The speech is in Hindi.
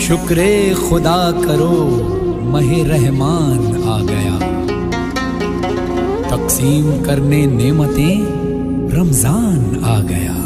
शुक्र खुदा करो मह रहमान आ गया। तकसीम करने नेमतें रमज़ान आ गया।